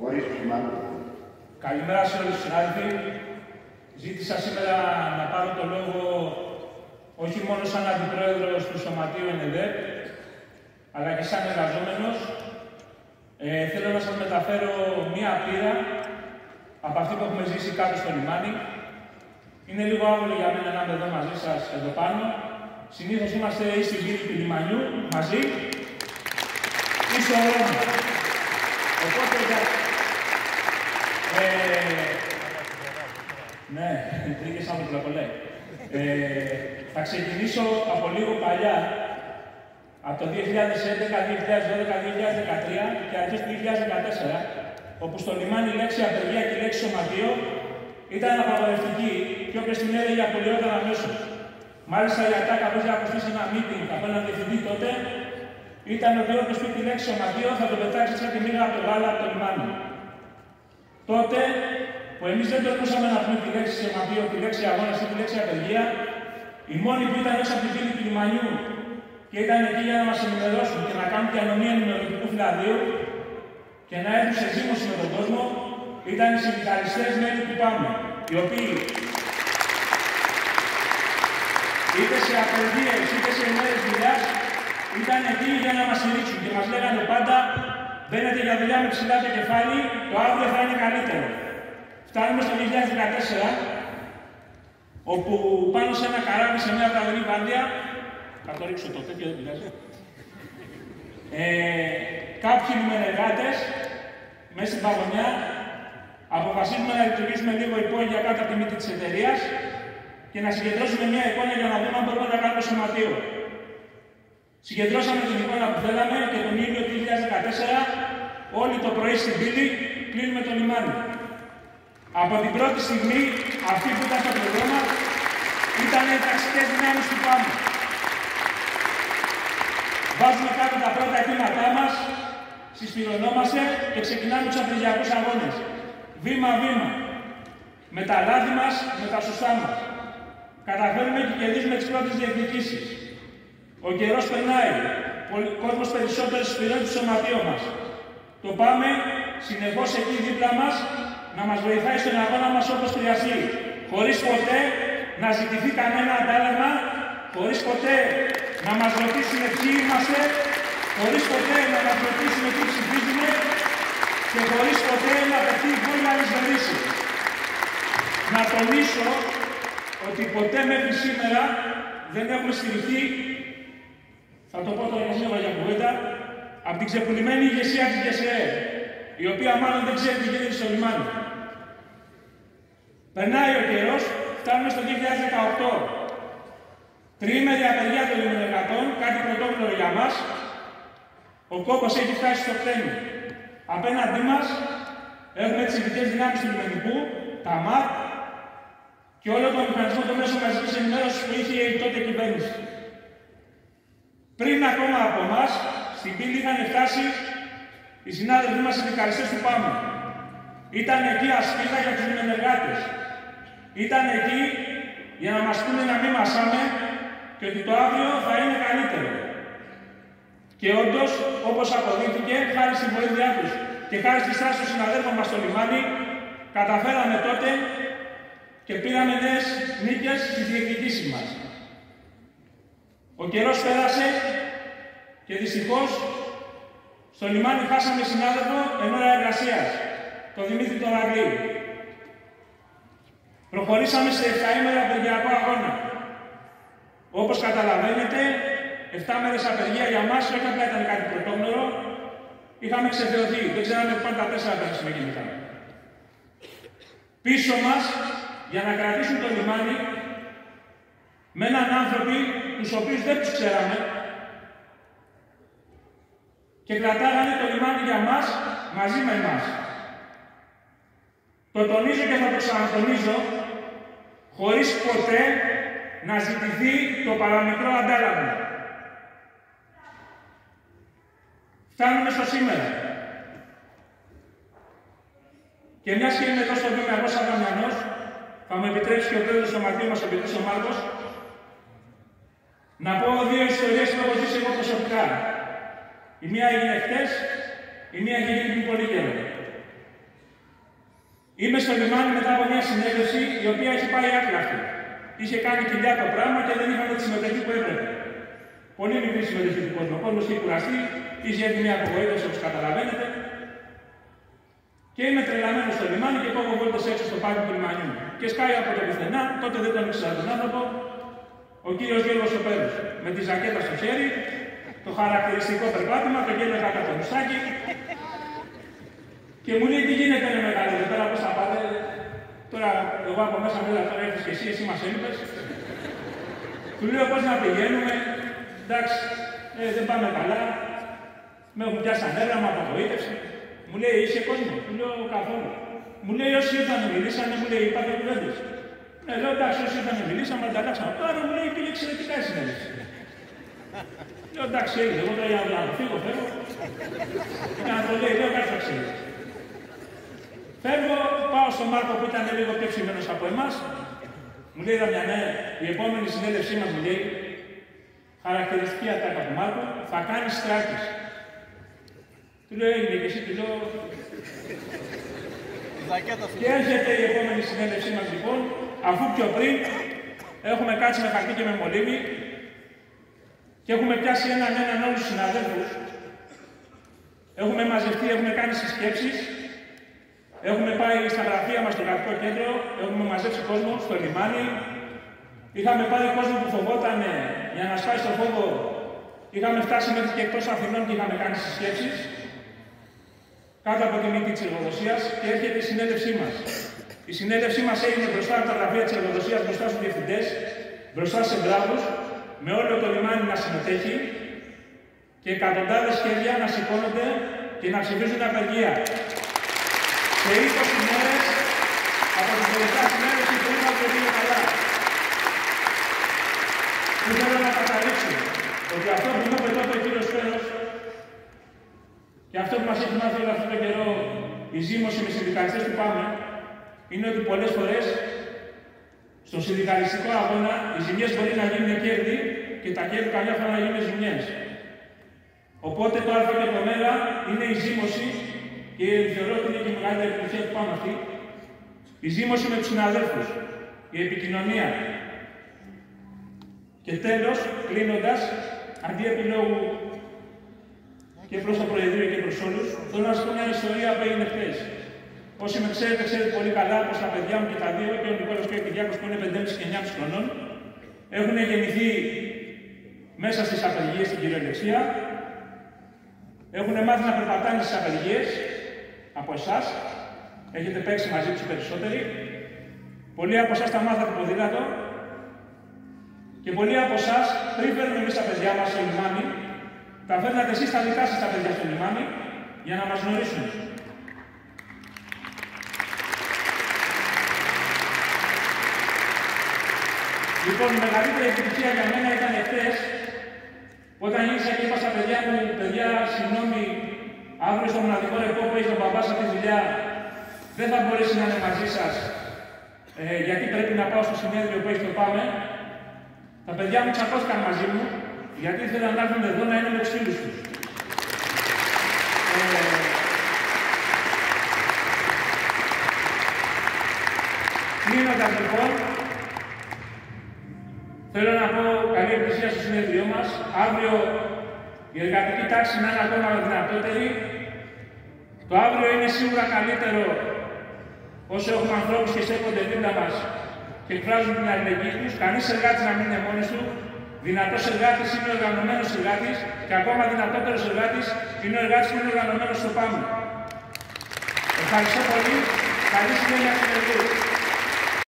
Χωρίς Καλημέρα σε όλους τους συνάδελφοι. Ζήτησα σήμερα να πάρω το λόγο όχι μόνο σαν αντιπρόεδρος του Σωματείου ΕΝΕΔΕΠ, αλλά και σαν εργαζόμενος. Ε, θέλω να σας μεταφέρω μία πείρα από αυτή που έχουμε ζήσει κάτω στο λιμάνι. Είναι λίγο άβολο για μένα να είμαι εδώ μαζί σας εδώ πάνω. Συνήθως είμαστε ή στην πύλη του λιμανιού μαζί ή στο δρόμο. Οπότε, ε, ναι, τρίγες άνθρωποι πολλέ. Ε, θα ξεκινήσω από λίγο παλιά, από το 2011, 2012, 2013 και αρχές του 2014, όπου στο λιμάνι η λέξη απεργία και η λέξη σωματείο ήταν απαγορευτική και όποιος την έλεγε απολυόταν αμέσως. Μάλιστα η ΑΤΑ που είχε ακουστεί σε ένα meeting από έναν διευθυντή τότε, ήταν ότι όποιος πει τη λέξη σωματείο θα το πετάξει σαν τη μήγα από το γάλα από το λιμάνι. Τότε που εμείς δεν τολμούσαμε να πούμε τη λέξη σωματείο, τη λέξη αγώνα ή τη λέξη απεργία, οι μόνοι που ήταν έξω από την πύλη του λιμανιού και ήταν εκεί για να μας ενημερώσουν και να κάνουν και ανομία ενημερωτικού φυλαδίου και να έρθουν σε ζήμωση με τον κόσμο, ήταν οι συνδικαλιστές μέλη του ΠΑΜΕ, οι οποίοι είτε σε απεργίες είτε σε ημέρε δουλειάς ήταν εκεί για να μας στηρίξουν και μας λέγανε πάντα Μπαίνετε για δουλειά με ψηλά το κεφάλι, το αύριο θα είναι καλύτερο. Φτάνουμε στο 2014, όπου πάνω σε ένα καράβι σε μια βραδινή βάρδια, θα το ρίξω το τέτοιο, δεν πειράζει, ε, κάποιοι λιμενεργάτες, μέσα στην παγωνιά, αποφασίζουμε να λειτουργήσουμε λίγο υπόγεια κάτω από τη μύτη της εταιρείας και να συγκεντρώσουμε μια εικόνα για να δούμε αν μπορούμε να κάνουμε σωματείο. Συγκεντρώσαμε την εικόνα που θέλαμε και τον Ιούλιο του 2014 όλοι το πρωί στην πύλη κλείνουμε το λιμάνι. Από την πρώτη στιγμή αυτοί που ήταν στο πρόγραμμα ήταν οι ταξικές δυνάμεις του πάνω. Βάζουμε κάτω τα πρώτα αιτήματά μας, συσπηρωνόμαστε και ξεκινάμε τους απεργιακούς αγώνες. Βήμα-βήμα. Με τα λάθη μας, με τα σωστά μας. Καταφέρουμε και κερδίζουμε τις πρώτες διεκδικήσεις. Ο καιρός περνάει. Ο κόσμος περισσότερο συσπηρώνει το σωματείο μας. Το πάμε συνεχώς εκεί δίπλα μας να μας βοηθάει στον αγώνα μας όπως χρειαστεί. Χωρίς ποτέ να ζητηθεί κανένα αντάλλαγμα, χωρίς ποτέ να μας ρωτήσουν ποιοι είμαστε, χωρίς ποτέ να μας ρωτήσουν τι ψηφίζουμε και χωρίς ποτέ να πετύχει πολύ άλλη Να τονίσω ότι ποτέ μέχρι σήμερα δεν έχουμε στηριχθεί, θα το πω τώρα για κουβέντα, από την ξεπουλημένη ηγεσία της ΓΕΣΕΕ, η οποία μάλλον δεν ξέρει τι γίνεται στο λιμάνι. Περνάει ο καιρός, φτάνουμε στο 2018. Τριήμερη απεργία των λιμενεργατών, κάτι πρωτόκολλο για μας. Ο κόπος έχει φτάσει στο χτένι. Απέναντί μας έχουμε τις ειδικές δυνάμεις του λιμενικού, τα ΜΑΤ και όλο τον μηχανισμό των μέσων μαζικής ενημέρωσης που είχε η τότε κυβέρνηση. Πριν ακόμα από εμάς, στην πύλη είχαν φτάσει οι συνάδελφοί μας συνδικαλιστέ του ΠΑΜΟ. Ήταν εκεί ασπίδα για τους λιμενεργάτε. Ήταν εκεί για να μας πούνε να μην μασάμε και ότι το αύριο θα είναι καλύτερο. Και όντως, όπως αποδείχθηκε, χάρη στην βοήθειά τους και χάρη στη στάση των συναδέλφων μας στο λιμάνι, καταφέραμε τότε και πήραμε νέες νίκες στι διεκδικήσει μας. Ο καιρός πέρασε και δυστυχώς στο λιμάνι χάσαμε συνάδελφο εν ώρα εργασίας, τον Δημήτρη τον Προχωρήσαμε σε 7 ημέρα απεργιακό αγώνα. Όπως καταλαβαίνετε, 7 μέρες απεργία για μας όχι απλά ήταν κάτι πρωτόγνωρο, είχαμε ξεφεωθεί. Δεν ξέραμε πάνε τα τέσσερα πέρασαμε γενικά. Πίσω μας, για να κρατήσουν το λιμάνι, με έναν άνθρωποι τους οποίους δεν τους ξέραμε, και κρατάγανε το λιμάνι για μας μαζί με εμάς. Το τονίζω και θα το ξανατονίζω, χωρίς ποτέ να ζητηθεί το παραμικρό αντάλλαγμα. Φτάνουμε στο σήμερα. Και μιας και είμαι εδώ στο βήμα εγώ σαν Δαμιανός, θα μου επιτρέψει και ο πρόεδρος του σωματείου μας, ο Πιτής ο Μάρκος, να πω δύο ιστορίες που έχω ζήσει εγώ προσωπικά. Η μία έγινε χτες, η μία έγινε πριν πολύ καιρό. Είμαι στο λιμάνι μετά από μια συνέντευξη η οποία έχει πάει άκρη Είχε κάνει κοιλιά το πράγμα και δεν είχαν τη συμμετοχή που έπρεπε. Πολύ μικρή συμμετοχή του κόσμου. Ο κόσμος είχε κουραστεί, είχε έρθει μια απογοήτευση όπως καταλαβαίνετε. Και είμαι τρελαμένος στο λιμάνι και κόβω βόλτες έξω στο πάρκο του λιμανιού. Και σκάει από το πουθενά, τότε δεν τον ήξερα τον άνθρωπο, ο κύριος Γιώργος Σοπέρο. Με τη ζακέτα στο χέρι, το χαρακτηριστικό περπάτημα, το γέλιο κάτω από το μουσάκι. Και μου λέει τι γίνεται με μεγάλο εδώ πέρα, πώς θα πάτε; Τώρα εγώ από μέσα μου τώρα έρθεις και εσύ, εσύ μας έλειπες. Του λέω πώς να πηγαίνουμε, εντάξει, ε, δεν πάμε καλά. Με έχουν πιάσει ανέρα, με απογοήτευση. Μου λέει είσαι κόσμο, του λέω καθόλου. Μου λέει όσοι ήρθαν μιλήσανε, μου λέει είπατε κουβέντε. Ε, λέω εντάξει, όσοι ήρθαν μιλήσαμε, ανταλλάξαμε. Τώρα μου λέει πήγε εξαιρετικά η συνέντευξη. Λέω εντάξει, έγινε, εγώ τώρα για να φύγω, φεύγω. Και να το λέει, λέω κάτι θα ξέρει. Φεύγω, πάω στον Μάρκο που ήταν λίγο πιο ψημένος από εμάς. Μου λέει Δαμιανέ, η επόμενη συνέντευξή μας μου λέει χαρακτηριστική ατάκα του Μάρκο, θα κάνεις στράτης. Του λέω έγινε και εσύ του λέω. Και έρχεται η επόμενη συνέντευξή μας λοιπόν, αφού πιο πριν έχουμε κάτσει με χαρτί και με μολύβι και έχουμε πιάσει έναν έναν όλους τους συναδέλφους. Έχουμε μαζευτεί, έχουμε κάνει συσκέψεις Έχουμε πάει στα γραφεία μας στο γραφικό κέντρο, έχουμε μαζέψει κόσμο στο λιμάνι. Είχαμε πάρει κόσμο που φοβόταν για να σπάσει το φόβο. Είχαμε φτάσει μέχρι και εκτός Αθηνών και είχαμε κάνει συσκέψεις κάτω από τη μύτη της εργοδοσίας και έρχεται η συνέντευξή μας. Η συνέντευξή μας έγινε μπροστά από τα γραφεία της εργοδοσίας, μπροστά στους διευθυντές, μπροστά σε μπράβους, με όλο το λιμάνι να συμμετέχει και εκατοντάδες χέρια να σηκώνονται και να ψηφίζουν απεργία σε 20 μέρες από τις τελευταίες μέρες η ζωή μας δεν είναι καλά. Που θέλω να καταλήξω ότι αυτό που είπε τότε ο κύριος Πέρος και αυτό που μας έχει μάθει όλο αυτό το καιρό η ζήμωση με συνδικαλιστές που πάμε είναι ότι πολλές φορές στον συνδικαλιστικό αγώνα οι ζημιές μπορεί να γίνουν κέρδη και τα κέρδη καμιά φορά να γίνουν ζημιές. Οπότε το α και το μέρα είναι η ζήμωση και θεωρώ ότι είναι και η μεγαλύτερη επιτυχία του πάνω αυτή, η ζήμωση με τους συναδέλφους, η επικοινωνία. Και τέλος, κλείνοντας, αντί επιλόγου και προς το Προεδρείο και προς όλους, θέλω να σας πω μια ιστορία που έγινε χθες. Όσοι με ξέρετε, ξέρετε πολύ καλά πως τα παιδιά μου και τα δύο, και ο Νικόλας και ο Κυριάκος που είναι 5,5 και 9,5 χρονών, έχουν γεννηθεί μέσα στις απεργίες στην κυριολεξία, έχουν μάθει να περπατάνε στις απεργίες, από εσάς. Έχετε παίξει μαζί τους περισσότεροι. Πολλοί από εσάς τα μάθατε ποδήλατο. Και πολλοί από εσάς, πριν φέρνουμε εμείς τα παιδιά μας στο λιμάνι, τα φέρνατε εσείς τα δικά σας τα παιδιά στο λιμάνι για να μας γνωρίσουν. Λοιπόν, η μεγαλύτερη επιτυχία για μένα ήταν εχθές, όταν ήρθα και είπα στα παιδιά μου, παιδιά, συγγνώμη, αύριο στο μοναδικό ρεπό που έχεις ο μπαμπά τη δουλειά, δεν θα μπορέσει να είναι μαζί σας, ε, γιατί πρέπει να πάω στο συνέδριο που έχεις το πάμε. Τα παιδιά μου τσακώθηκαν μαζί μου, γιατί ήθελαν να έρθουν εδώ να είναι με τους φίλους τους. Ε, Κλείνοντας λοιπόν, θέλω να πω καλή επιτυχία στο συνέδριό μας. Αύριο η εργατική τάξη να είναι ακόμα δυνατότερη. Το αύριο είναι σίγουρα καλύτερο όσο έχουμε ανθρώπους και στέκονται δίπλα μας και εκφράζουν την αλληλεγγύη τους. Κανείς εργάτης να μην είναι μόνος του. Δυνατός εργάτης είναι ο οργανωμένος εργάτης και ακόμα δυνατότερος εργάτης είναι ο εργάτης που είναι οργανωμένος στο πάνω. Ευχαριστώ πολύ. Καλή συνέχεια στην